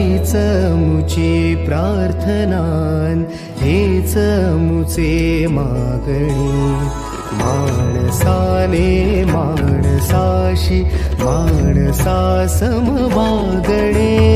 हेच मुचे प्रार्थनान् हेच मुचे मागणी। माणसाने माणसाशी माणसा समवागणे